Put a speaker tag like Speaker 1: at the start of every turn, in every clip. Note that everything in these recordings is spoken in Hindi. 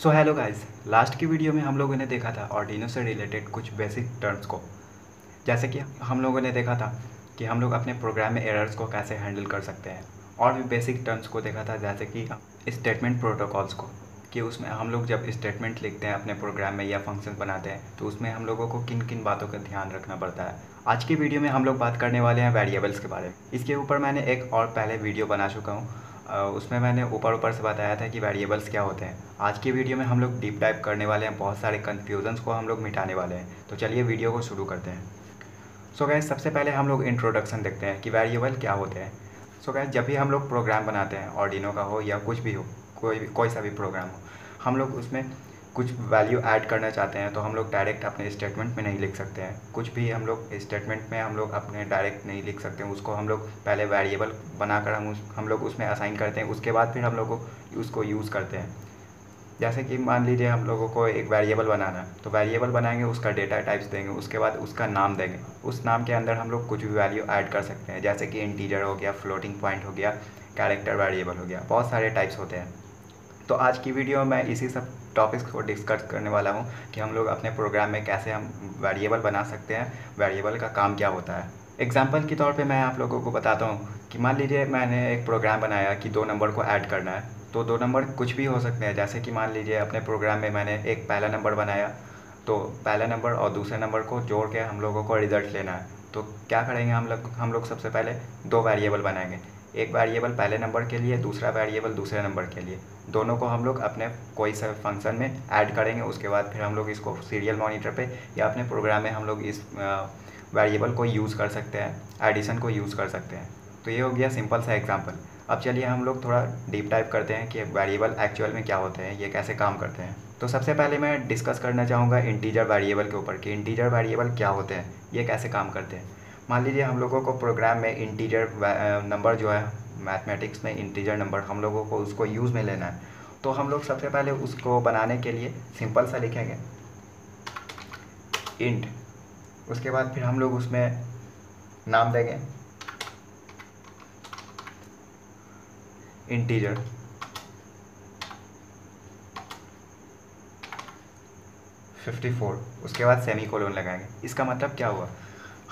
Speaker 1: सो हेलो गाइस लास्ट की वीडियो में हम लोगों ने देखा था ऑर्डिनो से रिलेटेड कुछ बेसिक टर्म्स को। जैसे कि हम लोगों ने देखा था कि हम लोग अपने प्रोग्राम में एरर्स को कैसे हैंडल कर सकते हैं। और भी बेसिक टर्म्स को देखा था, जैसे कि स्टेटमेंट प्रोटोकॉल्स को, कि उसमें हम लोग जब स्टेटमेंट लिखते हैं अपने प्रोग्राम में या फ़ंक्शन बनाते हैं तो उसमें हम लोगों को किन किन बातों का ध्यान रखना पड़ता है। आज की वीडियो में हम लोग बात करने वाले हैं वेरिएबल्स के बारे में। इसके ऊपर मैंने एक और पहले वीडियो बना चुका हूँ उसमें मैंने ऊपर ऊपर से बताया था कि वेरिएबल्स क्या होते हैं। आज की वीडियो में हम लोग डीप डाइव करने वाले हैं, बहुत सारे कन्फ्यूजन्स को हम लोग मिटाने वाले हैं। तो चलिए वीडियो को शुरू करते हैं। सो so गैस सबसे पहले हम लोग इंट्रोडक्शन देखते हैं कि वेरिएबल क्या होते हैं। सो so गैस जब भी हम लोग प्रोग्राम बनाते हैं ऑर्डिनो का हो या कुछ भी हो, कोई भी, कोई सा भी प्रोग्राम हो, हम लोग उसमें कुछ वैल्यू ऐड करना चाहते हैं तो हम लोग डायरेक्ट अपने स्टेटमेंट में नहीं लिख सकते हैं। कुछ भी हम लोग स्टेटमेंट में हम लोग अपने डायरेक्ट नहीं लिख सकते हैं। उसको हम लोग पहले वेरिएबल बनाकर हम उस, हम लोग उसमें असाइन करते हैं। उसके बाद फिर हम लोग को उसको यूज़ करते हैं। जैसे कि मान लीजिए हम लोगों को एक वेरिएबल बनाना है तो वेरिएबल बनाएँगे, उसका डेटा टाइप्स देंगे, उसके बाद उसका नाम देंगे। उस नाम के अंदर हम लोग कुछ भी वैल्यू ऐड कर सकते हैं। जैसे कि इंटीजर हो गया फ्लोटिंग पॉइंट हो गया कैरेक्टर वेरिएबल हो गया, बहुत सारे टाइप्स होते हैं। तो आज की वीडियो में इसी सब टॉपिक्स को डिस्कस करने वाला हूँ कि हम लोग अपने प्रोग्राम में कैसे हम वेरिएबल बना सकते हैं वेरिएबल का काम क्या होता है। एग्ज़ाम्पल के तौर पे मैं आप लोगों को बताता हूँ कि मान लीजिए मैंने एक प्रोग्राम बनाया कि दो नंबर को ऐड करना है तो दो नंबर कुछ भी हो सकते हैं। जैसे कि मान लीजिए अपने प्रोग्राम में मैंने एक पहला नंबर बनाया तो पहला नंबर और दूसरे नंबर को जोड़ के हम लोगों को रिज़ल्ट लेना है। तो क्या करेंगे हम लोग हम लोग सबसे पहले दो वेरिएबल बनाएँगे। एक वेरिएबल पहले नंबर के लिए, दूसरा वेरिएबल दूसरे नंबर के लिए। दोनों को हम लोग अपने कोई सा फ़ंक्शन में ऐड करेंगे, उसके बाद फिर हम लोग इसको सीरियल मॉनिटर पे या अपने प्रोग्राम में हम लोग इस वेरिएबल को यूज़ कर सकते हैं एडिशन को यूज़ कर सकते हैं। तो ये हो गया सिंपल सा एग्ज़ाम्पल अब चलिए हम लोग थोड़ा डीप टाइप करते हैं कि वेरिएबल एक्चुअल में क्या होते हैं, ये कैसे काम करते हैं। तो सबसे पहले मैं डिस्कस करना चाहूँगा इंटीजर वेरिएबल के ऊपर कि इंटीजर वेरिएबल क्या होते हैं, ये कैसे काम करते हैं। मान लीजिए हम लोगों को प्रोग्राम में इंटीजर नंबर जो है मैथमेटिक्स में इंटीजर नंबर हम लोगों को उसको यूज़ में लेना है। तो हम लोग सबसे पहले उसको बनाने के लिए सिंपल सा लिखेंगे। इंट उसके बाद फिर हम लोग उसमें नाम देंगे। इंटीजर फिफ्टी फोर उसके बाद सेमी कोलोन लगाएँगे। इसका मतलब क्या हुआ?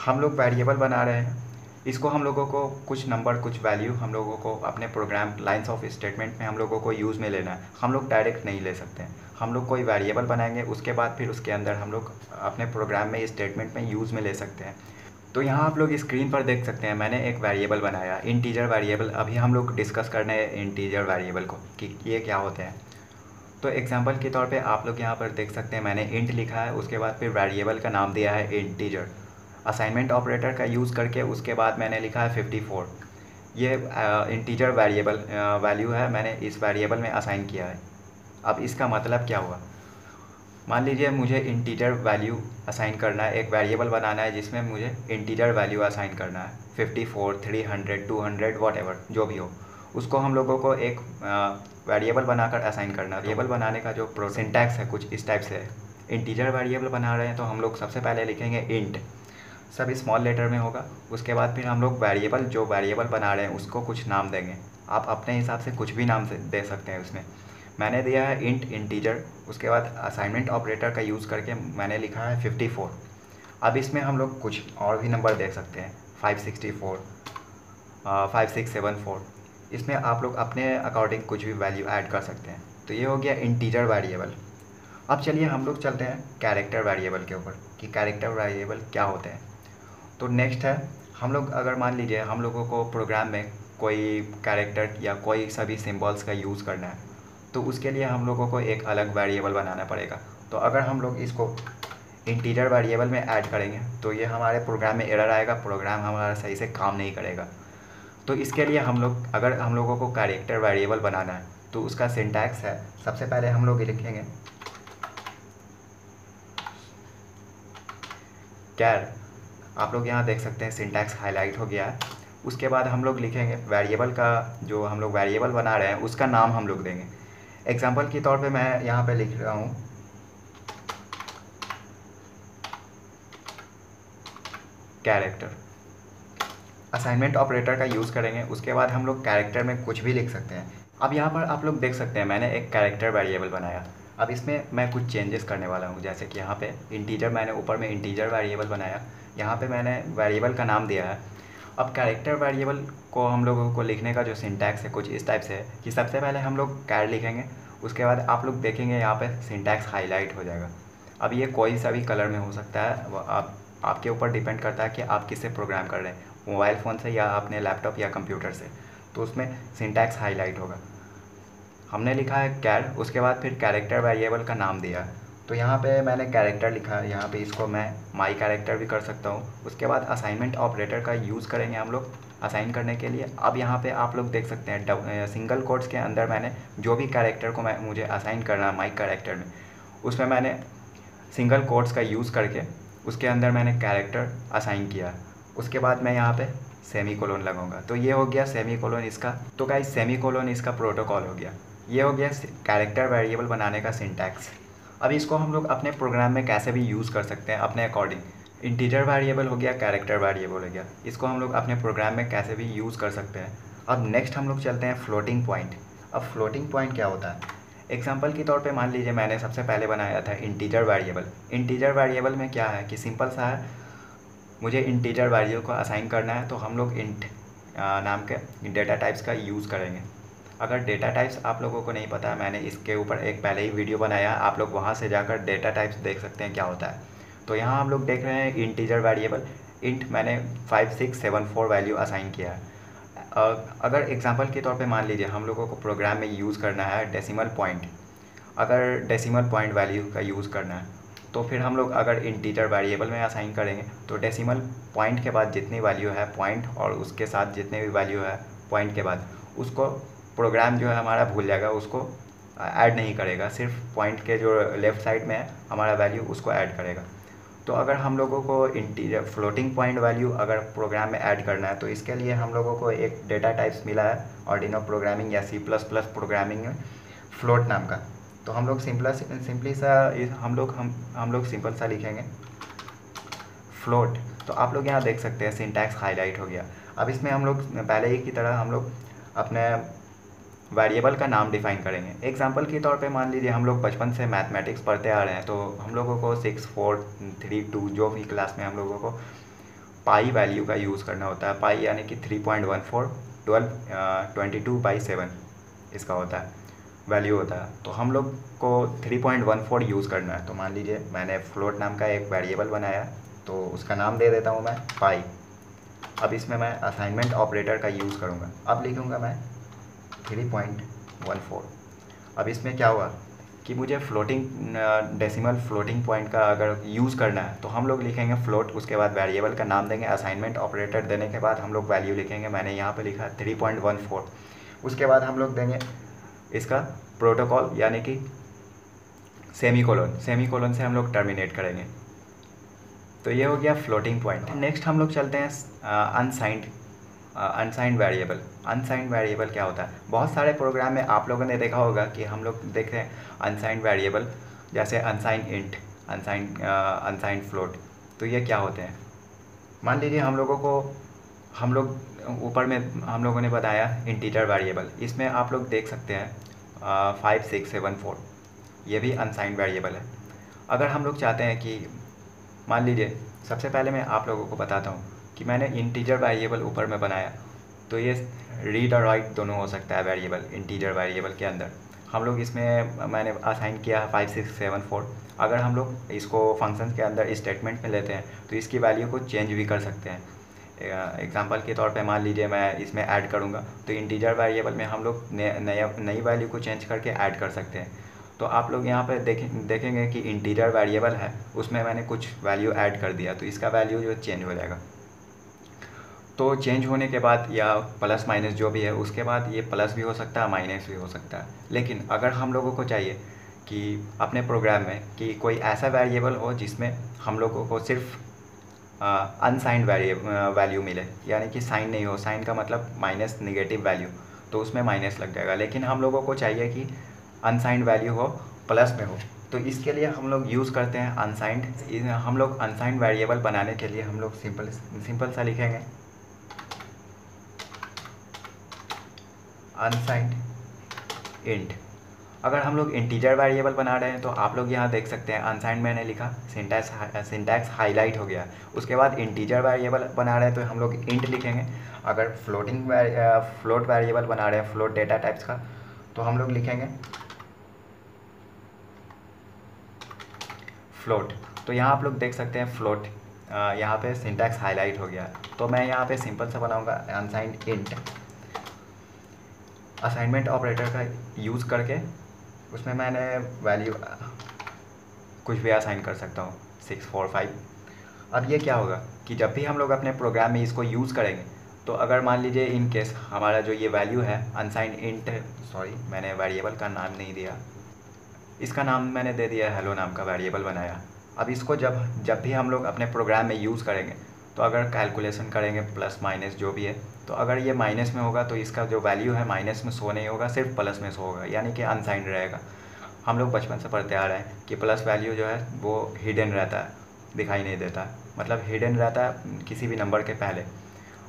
Speaker 1: हम लोग वेरिएबल बना रहे हैं। इसको हम लोगों को कुछ नंबर कुछ वैल्यू हम लोगों को अपने प्रोग्राम लाइंस ऑफ़ स्टेटमेंट में हम लोगों को यूज़ में लेना है। हम लोग डायरेक्ट नहीं ले सकते हैं। हम लोग कोई वेरिएबल बनाएँगे, उसके बाद फिर उसके अंदर हम लोग अपने प्रोग्राम में स्टेटमेंट में यूज़ में ले सकते हैं। तो यहाँ आप लोग स्क्रीन पर देख सकते हैं, मैंने एक वेरिएबल बनाया इंटीजर वेरिएबल अभी हम लोग डिस्कस करने हैं इंटीजर वेरिएबल को, कि ये क्या होते हैं। तो एग्जांपल के तौर पे आप लोग यहाँ पर देख सकते हैं, मैंने इंट लिखा है, उसके बाद फिर वेरिएबल का नाम दिया है इंटीजर असाइनमेंट ऑपरेटर का यूज़ करके उसके बाद मैंने लिखा है फिफ्टी फोर ये इंटीजर वेरिएबल वैल्यू है, मैंने इस वेरिएबल में असाइन किया है। अब इसका मतलब क्या हुआ? मान लीजिए मुझे इंटीजर वैल्यू असाइन करना है, एक वेरिएबल बनाना है जिसमें मुझे इंटीजर वैल्यू असाइन करना है। Fifty four three hundred two hundred whatever जो भी हो। उसको हम लोगों को एक वेरिएबल बनाकर असाइन करना है। वेरिएबल बनाने का जो प्रोसेंटैक्स है कुछ इस टाइप से है। इंटीजर वेरिएबल बना रहे हैं तो हम लोग सबसे पहले लिखेंगे इंट सब स्मॉल लेटर में होगा। उसके बाद फिर हम लोग वेरिएबल जो वेरिएबल बना रहे हैं, उसको कुछ नाम देंगे। आप अपने हिसाब से कुछ भी नाम दे सकते हैं उसमें। मैंने दिया है इंट इंटीजर उसके बाद असाइनमेंट ऑपरेटर का यूज़ करके मैंने लिखा है फिफ्टी फोर अब इसमें हम लोग कुछ और भी नंबर दे सकते हैं। Five sixty four five six seven four इसमें आप लोग अपने अकॉर्डिंग कुछ भी वैल्यू ऐड कर सकते हैं। तो ये हो गया इंटीजर वेरिएबल अब चलिए हम लोग चलते हैं कैरेक्टर वेरिएबल के ऊपर कि कैरेक्टर वेरिएबल क्या होते हैं। तो नेक्स्ट है, हम लोग अगर मान लीजिए हम लोगों को प्रोग्राम में कोई कैरेक्टर या कोई सभी सिम्बल्स का यूज़ करना है तो उसके लिए हम लोगों को एक अलग वेरिएबल बनाना पड़ेगा। तो अगर हम लोग इसको इंटीजर वेरिएबल में ऐड करेंगे तो ये हमारे प्रोग्राम में एरर आएगा प्रोग्राम हमारा सही से काम नहीं करेगा। तो इसके लिए हम लोग, अगर हम लोगों को कैरेक्टर वेरिएबल बनाना है तो उसका सिंटैक्स है, सबसे पहले हम लोग लिखेंगे कैर आप लोग यहाँ देख सकते हैं सिंटैक्स हाईलाइट हो गया। है उसके बाद हम लोग लिखेंगे वेरिएबल का जो हम लोग वेरिएबल बना रहे हैं, उसका नाम हम लोग देंगे। एग्ज़ाम्पल के तौर पे मैं यहाँ पे लिख रहा हूँ। कैरेक्टर असाइनमेंट ऑपरेटर का यूज़ करेंगे, उसके बाद हम लोग कैरेक्टर में कुछ भी लिख सकते हैं। अब यहाँ पर आप लोग देख सकते हैं, मैंने एक कैरेक्टर वेरिएबल बनाया। अब इसमें मैं कुछ चेंजेस करने वाला हूँ, जैसे कि यहाँ पे इंटीजर मैंने ऊपर में इंटीजर वेरिएबल बनाया। यहाँ पे मैंने वेरिएबल का नाम दिया है। अब कैरेक्टर वेरिएबल को हम लोगों को लिखने का जो सिंटैक्स है, कुछ इस टाइप से है कि सबसे पहले हम लोग कैर लिखेंगे, उसके बाद आप लोग देखेंगे यहाँ पे सिंटैक्स हाईलाइट हो जाएगा। अब ये कोई सा भी कलर में हो सकता है, वो आप, आपके ऊपर डिपेंड करता है कि आप किससे प्रोग्राम कर रहे हैं मोबाइल फ़ोन से या अपने लैपटॉप या कंप्यूटर से। तो उसमें सिंटैक्स हाईलाइट होगा। हमने लिखा है कैर उसके बाद फिर कैरेक्टर वेरिएबल का नाम दिया तो यहाँ पे मैंने कैरेक्टर लिखा है यहाँ पे इसको मैं माई कैरेक्टर भी कर सकता हूँ। उसके बाद असाइनमेंट ऑपरेटर का यूज़ करेंगे हम लोग असाइन करने के लिए। अब यहाँ पे आप लोग देख सकते हैं सिंगल कोड्स के अंदर मैंने जो भी कैरेक्टर को मैं, मुझे असाइन करना है माई कैरेक्टर में, उसमें मैंने सिंगल कोड्स का यूज़ करके उसके अंदर मैंने कैरेक्टर असाइन किया। उसके बाद मैं यहाँ पे सेमी कोलोन लगाऊँगा। तो ये हो गया सेमी कोलोन इसका। तो क्या सेमी कोलोन इसका प्रोटोकॉल हो गया। ये हो गया कैरेक्टर वेरिएबल बनाने का सिंटैक्स अब इसको हम लोग अपने प्रोग्राम में कैसे भी यूज़ कर सकते हैं, अपने अकॉर्डिंग इंटीजर वेरिएबल हो गया कैरेक्टर वेरिएबल हो गया. इसको हम लोग अपने प्रोग्राम में कैसे भी यूज़ कर सकते हैं. अब नेक्स्ट हम लोग चलते हैं फ्लोटिंग पॉइंट अब फ्लोटिंग पॉइंट क्या होता है? एग्ज़ाम्पल के तौर पे मान लीजिए मैंने सबसे पहले बनाया था इंटीजर वेरिएबल इंटीजर वेरिएबल में क्या है कि सिंपल सा है. मुझे इंटीजर वेरिएबल को असाइन करना है तो हम लोग इंट नाम के डेटा टाइप्स का यूज़ करेंगे. अगर डेटा टाइप्स आप लोगों को नहीं पता, मैंने इसके ऊपर एक पहले ही वीडियो बनाया, आप लोग वहाँ से जाकर डेटा टाइप्स देख सकते हैं क्या होता है। तो यहाँ हम लोग देख रहे हैं इंटीजर वेरिएबल इंट मैंने five six seven four value assign किया है। अगर एग्जांपल के तौर पे मान लीजिए हम लोगों को प्रोग्राम में यूज़ करना है डेसिमल पॉइंट अगर डेसिमल पॉइंट वैल्यू का यूज़ करना है तो फिर हम लोग अगर इंटीजर वेरिएबल में असाइन करेंगे तो डेसिमल पॉइंट के बाद जितनी वैल्यू है पॉइंट और उसके साथ जितने भी वैल्यू है पॉइंट के बाद, उसको प्रोग्राम जो है हमारा भूल जाएगा, उसको ऐड नहीं करेगा। सिर्फ़ पॉइंट के जो लेफ़्ट साइड में है, हमारा वैल्यू उसको ऐड करेगा। तो अगर हम लोगों को इंटीरियर फ्लोटिंग पॉइंट वैल्यू अगर प्रोग्राम में ऐड करना है तो इसके लिए हम लोगों को एक डेटा टाइप्स मिला है ऑर्डिनो प्रोग्रामिंग या सी प्लस प्लस प्रोग्रामिंग में फ्लोट नाम का। तो हम लोग सिंपल सिंपली सा हम लोग, हम हम लोग सिंपल सा लिखेंगे फ्लोट तो आप लोग यहाँ देख सकते हैं सिंटैक्स हाईलाइट हो गया। अब इसमें हम लोग, पहले ही की तरह हम लोग अपने वेरिएबल का नाम डिफाइन करेंगे। एग्ज़ाम्पल के तौर पे मान लीजिए हम लोग बचपन से मैथमेटिक्स पढ़ते आ रहे हैं तो हम लोगों को सिक्स फोर थ्री टू जो भी क्लास में हम लोगों को पाई वैल्यू का यूज़ करना होता है। पाई यानी कि three point one four twelve twenty two by seven इसका होता है वैल्यू होता है। तो हम लोग को three point one four use करना है। तो मान लीजिए मैंने फ्लोट नाम का एक वेरिएबल बनाया तो उसका नाम दे देता हूँ मैं पाई अब इसमें मैं असाइनमेंट ऑपरेटर का यूज़ करूँगा। अब लिखूँगा मैं थ्री पॉइंट वन फोर अब इसमें क्या हुआ कि मुझे फ्लोटिंग डेसिमल फ्लोटिंग पॉइंट का अगर यूज़ करना है तो हम लोग लिखेंगे फ्लोट उसके बाद वेरिएबल का नाम देंगे असाइनमेंट ऑपरेटर देने के बाद हम लोग वैल्यू लिखेंगे। मैंने यहाँ पे लिखा थ्री पॉइंट वन फोर उसके बाद हम लोग देंगे इसका प्रोटोकॉल यानी कि सेमी कोलोन सेमी कोलोन से हम लोग टर्मिनेट करेंगे। तो ये हो गया फ्लोटिंग पॉइंट नेक्स्ट हम लोग चलते हैं unsigned unsigned variable unsigned variable क्या होता है? बहुत सारे प्रोग्राम में आप लोगों ने देखा होगा कि हम लोग देख रहे हैं अनसाइंड वेरिएबल जैसे unsigned int unsigned unsigned float तो ये क्या होते हैं? मान लीजिए हम लोगों को, हम लोग, ऊपर में हम लोगों ने बताया इंटीजर वेरिएबल इसमें आप लोग देख सकते हैं फाइव सिक्स सेवन फोर ये भी अनसाइंड वेरिएबल है। अगर हम लोग चाहते हैं कि, मान लीजिए, सबसे पहले मैं आप लोगों को बताता हूँ। कि मैंने इंटीजर वेरिएबल ऊपर में बनाया। तो ये रीड और राइट दोनों हो सकता है वेरिएबल इंटीजर वेरिएबल के अंदर। हम लोग इसमें, मैंने असाइन किया है फाइव सिक्स सेवन फोर अगर हम लोग इसको फ़ंक्शन के अंदर स्टेटमेंट में लेते हैं तो इसकी वैल्यू को चेंज भी कर सकते हैं। एग्जांपल के तौर पे मान लीजिए मैं इसमें ऐड करूँगा तो इंटीजर वेरिएबल में हम लोग नया, नई वैल्यू को चेंज करके ऐड कर सकते हैं। तो आप लोग यहाँ पर देखें, देखेंगे कि इंटीजर वेरिएबल है, उसमें मैंने कुछ वैल्यू ऐड कर दिया तो इसका वैल्यू जो चेंज हो जाएगा। तो चेंज होने के बाद या प्लस माइनस जो भी है, उसके बाद ये प्लस भी हो सकता है माइनस भी हो सकता है। लेकिन अगर हम लोगों को चाहिए कि अपने प्रोग्राम में कि कोई ऐसा वेरिएबल हो जिसमें हम लोगों को सिर्फ़ अनसाइंड वैल्यू मिले, यानी कि साइन नहीं हो। साइन का मतलब माइनस निगेटिव वैल्यू तो उसमें माइनस लग जाएगा। लेकिन हम लोगों को चाहिए कि अनसाइंड वैल्यू हो प्लस में हो। तो इसके लिए हम लोग यूज़ करते हैं अनसाइंड हम लोग अनसाइंड वेरिएबल बनाने के लिए हम लोग सिंपल सिंपल सा लिखेंगे। अनसाइंड इंट अगर हम लोग इंटीजर वेरिएबल बना रहे हैं तो आप लोग यहाँ देख सकते हैं अनसाइंड मैंने लिखा सिंटैक्स सिंटैक्स हाईलाइट हो गया। उसके बाद इंटीजर वेरिएबल बना रहे हैं तो हम लोग इंट लिखेंगे। अगर फ्लोटिंग फ्लोट वेरिएबल बना रहे हैं फ्लोट डेटा टाइप्स का तो हम लोग लिखेंगे फ्लोट तो यहाँ आप लोग देख सकते हैं फ्लोट यहाँ पे सिंटैक्स हाईलाइट हो गया। तो मैं यहाँ पे सिंपल सा बनाऊँगा अनसाइंड इंट असाइनमेंट ऑपरेटर का यूज़ करके उसमें मैंने वैल्यू कुछ भी असाइन कर सकता हूँ सिक्स फोर फाइव अब ये क्या होगा कि जब भी हम लोग अपने प्रोग्राम में इसको यूज़ करेंगे तो अगर मान लीजिए इन केस हमारा जो ये वैल्यू है अनसाइन इंट सॉरी मैंने वेरिएबल का नाम नहीं दिया। इसका नाम मैंने दे दिया हेलो नाम का वेरिएबल बनाया। अब इसको जब जब भी हम लोग अपने प्रोग्राम में यूज़ करेंगे तो अगर कैलकुलेशन करेंगे प्लस माइनस जो भी है तो अगर ये माइनस में होगा तो इसका जो वैल्यू है माइनस में सो नहीं होगा, सिर्फ़ प्लस में सो होगा, यानी कि अनसाइंड रहेगा। हम लोग बचपन से पढ़ते आ रहे हैं कि प्लस वैल्यू जो है, वो हिडन रहता है, दिखाई नहीं देता। मतलब हिडन रहता है किसी भी नंबर के पहले।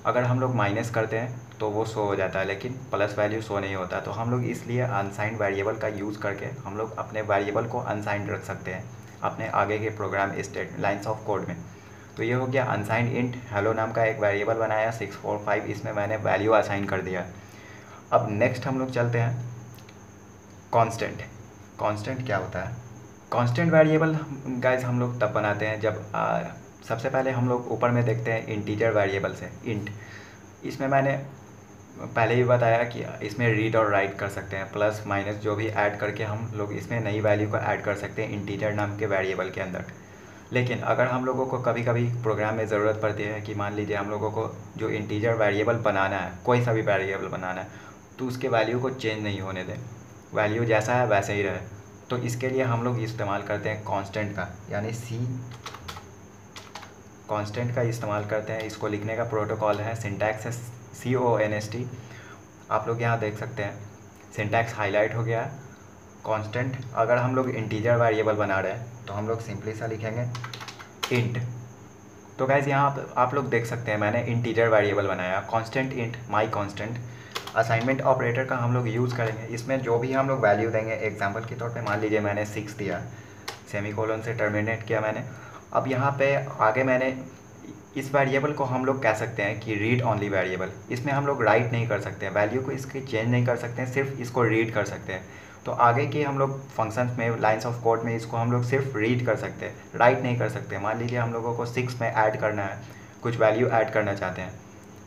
Speaker 1: अगर हम लोग माइनस करते हैं तो वो सो हो जाता है, लेकिन प्लस वैल्यू सो नहीं होता। तो हम लोग इसलिए अनसाइंड वेरिएबल का यूज़ करके हम लोग अपने वेरिएबल को अनसाइंड रख सकते हैं, अपने आगे के program state lines of code में। तो ये हो गया अनसाइंड इंट हेलो नाम का एक वेरिएबल बनाया सिक्स फोर फाइव इसमें मैंने वैल्यू असाइन कर दिया। अब नेक्स्ट हम लोग चलते हैं। कांस्टेंट कांस्टेंट क्या होता है? कांस्टेंट वेरिएबल गाइस हम लोग तब बनाते हैं जब आ, सबसे पहले हम लोग ऊपर में देखते हैं इंटीजर वेरिएबल से इंट इसमें मैंने पहले ही बताया कि इसमें रीड और राइट कर सकते हैं प्लस माइनस जो भी ऐड करके हम लोग इसमें नई वैल्यू को ऐड कर सकते हैं इंटीजर नाम के वेरिएबल के अंदर। लेकिन अगर हम लोगों को कभी कभी प्रोग्राम में ज़रूरत पड़ती है कि मान लीजिए हम लोगों को जो इंटीजर वेरिएबल बनाना है, कोई सा भी वेरिएबल बनाना है तो उसके वैल्यू को चेंज नहीं होने दें। वैल्यू जैसा है वैसे ही रहे। तो इसके लिए हम लोग इस्तेमाल करते हैं कांस्टेंट का, यानी सी कांस्टेंट का इस्तेमाल करते हैं। इसको लिखने का प्रोटोकॉल है सिंटैक्स है C O N S T आप लोग यहाँ देख सकते हैं। सिंटैक्स हाईलाइट हो गया। है कांस्टेंट अगर हम लोग इंटीजर वेरिएबल बना रहे हैं तो हम लोग सिंपली सा लिखेंगे इंट तो गैस यहाँ आप, आप लोग देख सकते हैं मैंने इंटीजर वेरिएबल बनाया constant int my constant assignment operator का हम लोग यूज़ करेंगे। इसमें जो भी हम लोग वैल्यू देंगे एग्ज़ाम्पल के तौर पे मान लीजिए मैंने सिक्स दिया सेमी कोलन से टर्मिनेट किया मैंने। अब यहाँ पे आगे मैंने इस वेरिएबल को हम लोग कह सकते हैं कि रीड ऑनली वेरिएबल इसमें हम लोग राइट नहीं कर सकते वैल्यू को इसकी चेंज नहीं कर सकते हैं सिर्फ़ इसको रीड कर सकते हैं। तो आगे के हम लोग फ़ंक्शंस में लाइंस ऑफ़ कोड में इसको हम लोग सिर्फ़ रीड कर सकते हैं राइट नहीं कर सकते। मान लीजिए हम लोगों को सिक्स में ऐड करना है, कुछ वैल्यू ऐड करना चाहते हैं।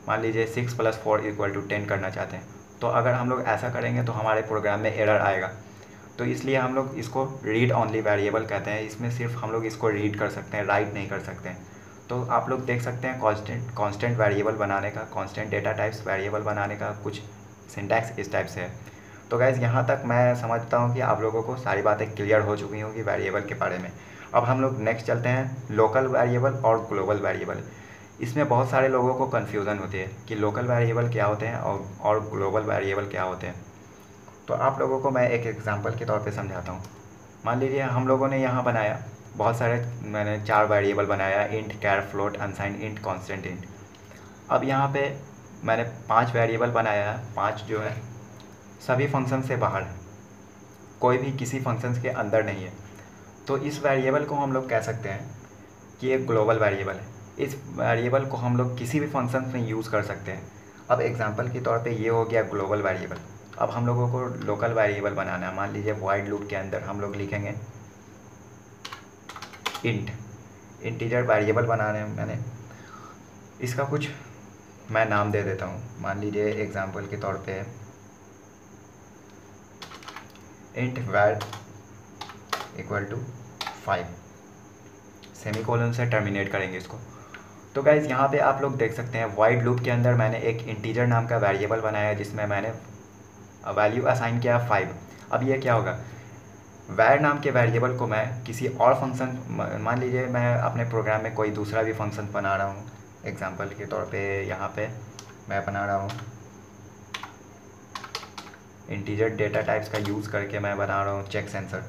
Speaker 1: मान लीजिए six plus four equal to ten करना चाहते हैं। तो अगर हम लोग ऐसा करेंगे तो हमारे प्रोग्राम में एरर आएगा। तो इसलिए हम लोग इसको रीड ऑनली वेरिएबल कहते हैं। इसमें सिर्फ़ हम लोग इसको रीड कर सकते हैं राइट नहीं कर सकते हैं। तो आप लोग देख सकते हैं कॉन्स्टेंट कॉन्स्टेंट वेरिएबल बनाने का कॉन्स्टेंट डेटा टाइप्स वेरिएबल बनाने का, कुछ सिंटैक्स इस टाइप से है। तो गैज़ यहाँ तक मैं समझता हूँ कि आप लोगों को सारी बातें क्लियर हो चुकी होंगी वेरिएबल के बारे में। अब हम लोग नेक्स्ट चलते हैं लोकल वेरिएबल और ग्लोबल वेरिएबल इसमें बहुत सारे लोगों को कन्फ्यूज़न होती है कि लोकल वेरिएबल क्या होते हैं और और ग्लोबल वेरिएबल क्या होते हैं। तो आप लोगों को मैं एक एग्जांपल के तौर पे समझाता हूँ। मान लीजिए हम लोगों ने यहाँ बनाया, बहुत सारे मैंने चार वेरिएबल बनाया int char float unsigned int constant int अब यहाँ पे मैंने पाँच वेरिएबल बनाया है पाँच जो है सभी फ़ंक्शन से बाहर है। कोई भी किसी फ़ंक्शन के अंदर नहीं है। तो इस वेरिएबल को हम लोग कह सकते हैं कि एक ग्लोबल वेरिएबल है। इस वेरिएबल को हम लोग किसी भी फ़ंक्शन में यूज़ कर सकते हैं। अब एग्जांपल के तौर पे ये हो गया ग्लोबल वेरिएबल अब हम लोगों को लोकल वेरिएबल बनाना है। मान लीजिए वाइड लूप के अंदर हम लोग लिखेंगे इंट इंटीजर वेरिएबल बनाने मैंने। इसका कुछ मैं नाम दे देता हूँ। मान लीजिए एग्ज़ाम्पल के तौर पे int var equal to five semicolon से टर्मिनेट करेंगे इसको। तो गाइज़ यहाँ पे आप लोग देख सकते हैं वाइड लूप के अंदर मैंने एक इंटीजर नाम का वेरिएबल बनाया जिसमें मैंने वैल्यू असाइन किया फाइव अब ये क्या होगा? वैर नाम के वेरिएबल को मैं किसी और फ़ंक्शन मान लीजिए मैं अपने प्रोग्राम में कोई दूसरा भी फ़ंक्शन बना रहा हूँ। एग्जांपल के तौर पे यहाँ पे मैं बना रहा हूँ। इंटीजर डेटा टाइप्स का यूज़ करके मैं बना रहा हूँ चेक सेंसर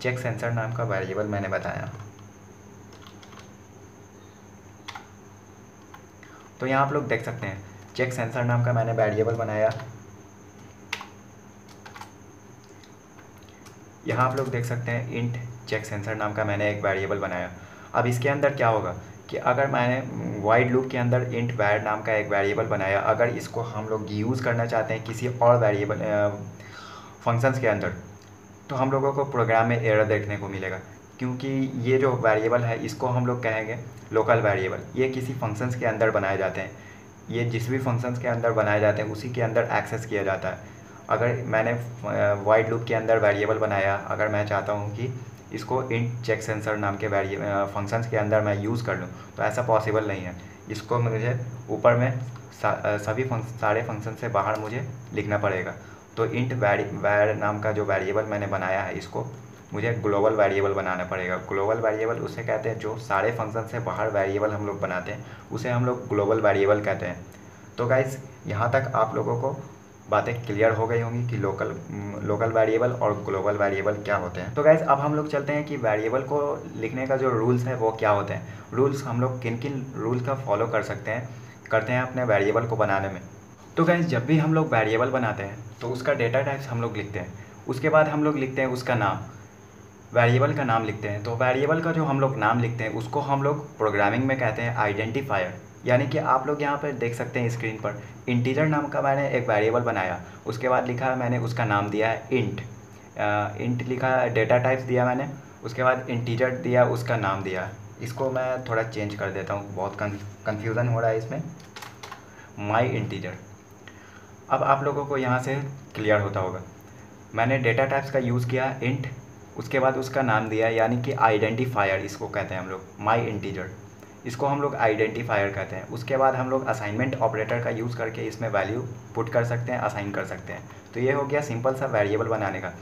Speaker 1: चेक सेंसर नाम का वेरिएबल मैंने बताया। तो यहाँ आप लोग देख सकते हैं चेक सेंसर नाम का मैंने वेरिएबल बनाया। यहाँ आप लोग देख सकते हैं इंट चेक सेंसर नाम का मैंने एक वेरिएबल बनाया। अब इसके अंदर क्या होगा कि अगर मैंने वाइड लूप के अंदर इंट वैर नाम का एक वेरिएबल बनाया। अगर इसको हम लोग यूज़ करना चाहते हैं किसी और वेरिएबल फ़ंक्शंस के अंदर तो हम लोगों को प्रोग्राम में एरर देखने को मिलेगा। क्योंकि ये जो वेरिएबल है, इसको हम लोग कहेंगे लोकल वेरिएबल ये किसी फ़ंक्शंस के अंदर बनाए जाते हैं। ये जिस भी फ़ंक्शंस के अंदर बनाए जाते हैं, उसी के अंदर एक्सेस किया जाता है। अगर मैंने वाइड लूप के अंदर वेरिएबल बनाया, अगर मैं चाहता हूँ कि इसको इंट चेक सेंसर नाम के वेरिए फ़ंक्शंस के अंदर मैं यूज़ कर लूँ तो ऐसा पॉसिबल नहीं है। इसको मुझे ऊपर में सभी फ़ंक्शन सारे फ़ंक्शन से बाहर मुझे लिखना पड़ेगा। तो इंट वैरी वैर नाम का जो वेरिएबल मैंने बनाया है, इसको मुझे ग्लोबल वेरिएबल बनाना पड़ेगा। ग्लोबल वेरिएबल उसे कहते हैं, जो सारे फ़ंक्शन से बाहर वेरिएबल हम लोग बनाते हैं, उसे हम लोग ग्लोबल वेरिएबल कहते हैं। तो गाइज़ यहाँ तक आप लोगों को बातें क्लियर हो गई होंगी कि लोकल लोकल वेरिएबल और ग्लोबल वेरिएबल क्या होते हैं। तो गाइज़ अब हम लोग चलते हैं कि वेरिएबल को लिखने का जो रूल्स है वो क्या होते हैं। रूल्स हम लोग किन किन रूल का फॉलो कर सकते हैं, करते हैं अपने वेरिएबल को बनाने में। तो गाइज़ जब भी हम लोग वेरिएबल बनाते हैं तो उसका डेटा टाइप्स हम लोग लिखते हैं। उसके बाद हम लोग लिखते हैं उसका नाम। वेरिएबल का नाम लिखते हैं। तो वेरिएबल का जो हम लोग नाम लिखते हैं, उसको हम लोग प्रोग्रामिंग में कहते हैं आइडेंटिफायर यानी कि आप लोग यहाँ पर देख सकते हैं स्क्रीन पर। इंटीजर नाम का मैंने एक वेरिएबल बनाया। उसके बाद लिखा मैंने उसका नाम दिया है इंट इंट लिखा डेटा टाइप्स दिया मैंने। उसके बाद इंटीजर दिया, उसका नाम दिया। इसको मैं थोड़ा चेंज कर देता हूँ। बहुत कन्फ्यूज़न हो रहा है इसमें। माई इंटीजर अब आप लोगों को यहाँ से क्लियर होता होगा। मैंने डेटा टाइप्स का यूज़ किया इंट उसके बाद उसका नाम दिया, यानी कि आइडेंटिफायर इसको कहते हैं हम लोग। माई इंटीजर इसको हम लोग आइडेंटिफायर कहते हैं। उसके बाद हम लोग असाइनमेंट ऑपरेटर का यूज़ करके इसमें वैल्यू पुट कर सकते हैं असाइन कर सकते हैं। तो ये हो गया सिंपल सा वेरिएबल बनाने का।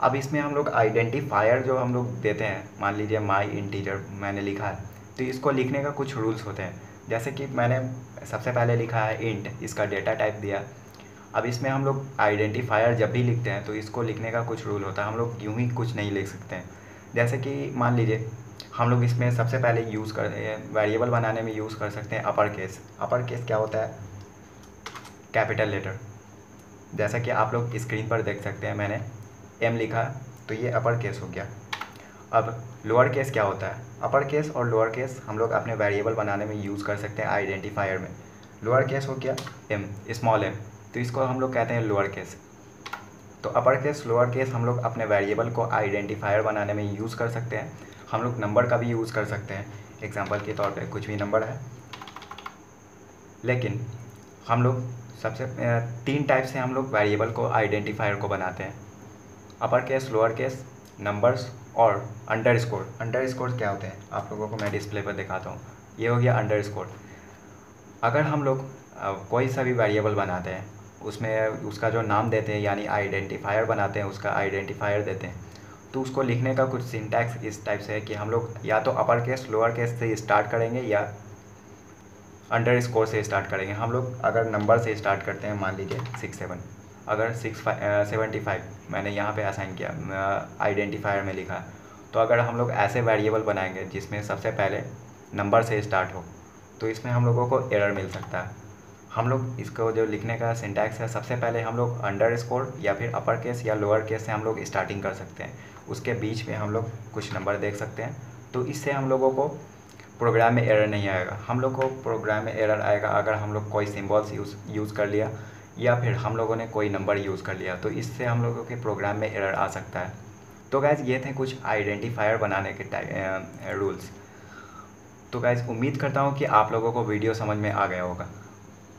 Speaker 1: अब इसमें हम लोग आइडेंटिफायर जो हम लोग देते हैं, मान लीजिए माई इंटीजर मैंने लिखा है तो इसको लिखने का कुछ रूल्स होते हैं। जैसे कि मैंने सबसे पहले लिखा है इंट इसका डेटा टाइप दिया। अब इसमें हम लोग आइडेंटिफायर जब भी लिखते हैं तो इसको लिखने का कुछ रूल होता है। हम लोग यूँ ही कुछ नहीं लिख सकते हैं। जैसे कि मान लीजिए हम लोग इसमें सबसे पहले यूज़ कर वेरिएबल बनाने में यूज़ कर सकते हैं अपर केस अपर केस क्या होता है? कैपिटल लेटर जैसा कि आप लोग स्क्रीन पर देख सकते हैं मैंने एम लिखा तो ये अपर केस हो गया. अब लोअर केस क्या होता है? अपर केस और लोअर केस हम लोग अपने वेरिएबल बनाने में यूज़ कर सकते हैं आइडेंटिफायर में. लोअर केस हो गया एम स्मॉल एम तो इसको हम लोग कहते हैं लोअर केस तो अपर केस लोअर केस हम लोग अपने वेरिएबल को आइडेंटिफायर बनाने में यूज़ कर सकते हैं. हम लोग नंबर का भी यूज़ कर सकते हैं। एग्ज़ाम्पल के तौर पे कुछ भी नंबर है। लेकिन हम लोग सबसे तीन टाइप से हम लोग वेरिएबल को आइडेंटिफायर को बनाते हैं। Upper case lower case numbers और अंडर स्कोर अंडर स्कोर क्या होते हैं? आप लोगों को मैं डिस्प्ले पर दिखाता हूँ। ये हो गया अंडर स्कोर अगर हम लोग कोई सा भी वेरिएबल बनाते हैं, उसमें उसका जो नाम देते हैं, यानी आइडेंटिफायर बनाते हैं, उसका आइडेंटिफायर देते हैं तो उसको लिखने का कुछ सिंटैक्स इस टाइप से है कि हम लोग या तो अपर केस लोअर केस से स्टार्ट करेंगे या अंडर स्कोर से स्टार्ट करेंगे। हम लोग अगर नंबर से स्टार्ट करते हैं, मान लीजिए सिक्स सेवन अगर सिक्स सेवेंटी फाइव मैंने यहाँ पे असाइन किया आइडेंटिफायर में लिखा तो अगर हम लोग ऐसे वेरिएबल बनाएँगे जिसमें सबसे पहले नंबर से स्टार्ट हो तो इसमें हम लोगों को एरर मिल सकता है। हम लोग इसको जो लिखने का सिंटैक्स है, सबसे पहले हम लोग अंडर स्कोर या फिर अपर केस या लोअर केस से हम लोग स्टार्टिंग कर सकते हैं। उसके बीच में हम लोग कुछ नंबर देख सकते हैं। तो इससे हम लोगों को प्रोग्राम में एरर नहीं आएगा। हम लोग को प्रोग्राम में एरर आएगा अगर हम लोग कोई सिम्बल्स यूज़ यूज़ कर लिया या फिर हम लोगों ने कोई नंबर यूज़ कर लिया तो इससे हम लोगों के प्रोग्राम में एरर आ सकता है। तो गैज़ ये थे कुछ आइडेंटिफायर बनाने के रूल्स तो गैज़ उम्मीद करता हूँ कि आप लोगों को वीडियो समझ में आ गया होगा।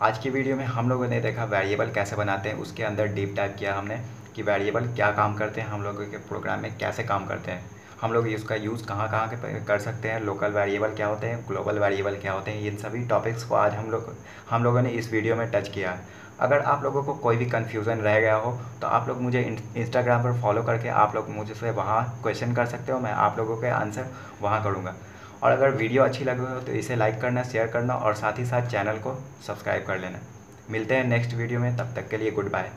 Speaker 1: आज की वीडियो में हम लोगों ने देखा वेरिएबल कैसे बनाते हैं, उसके अंदर डीप टाइप किया हमने। कि वेरिएबल क्या काम करते हैं, हम लोगों के प्रोग्राम में कैसे काम करते हैं। हम लोग इसका यूज़ कहाँ कहाँ कर सकते हैं लोकल वेरिएबल क्या होते हैं ग्लोबल वेरिएबल क्या होते हैं, इन सभी टॉपिक्स को आज हम लोग, हम लोगों ने इस वीडियो में टच किया है। अगर आप लोगों को कोई भी कन्फ्यूज़न रह गया हो तो आप लोग मुझे इंस्टाग्राम पर फॉलो करके आप लोग मुझसे वहाँ क्वेश्चन कर सकते हो, मैं आप लोगों के आंसर वहाँ करूँगा। और अगर वीडियो अच्छी लगी हो तो इसे लाइक करना शेयर करना और साथ ही साथ चैनल को सब्सक्राइब कर लेना। मिलते हैं नेक्स्ट वीडियो में, तब तक के लिए गुड बाय